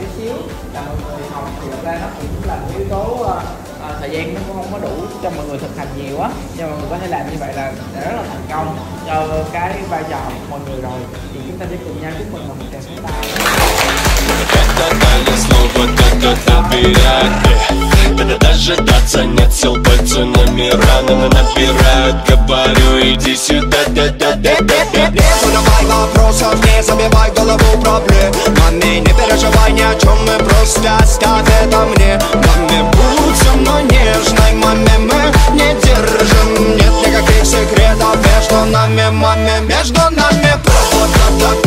tí xíu là mọi người học thì thật ra nó cũng là một yếu tố uh, uh, thời gian nó cũng không có đủ cho mọi người thực hành nhiều á nhưng mà mọi người có thể làm như vậy là đã rất là thành công cho cái vai trò của mọi người rồi thì chúng ta sẽ cùng nhau chúc mừng một tràng pháo tay Это слово как доверять Когда дожидаться нет сил Пальцы номера на набирают Говорю, иди сюда, да чем, мы просто оставь это мне. Маме, будь со мной нежной, маме, мы не держим. Нет никаких секретов между нами, маме, между нами. Провод, да-да-да,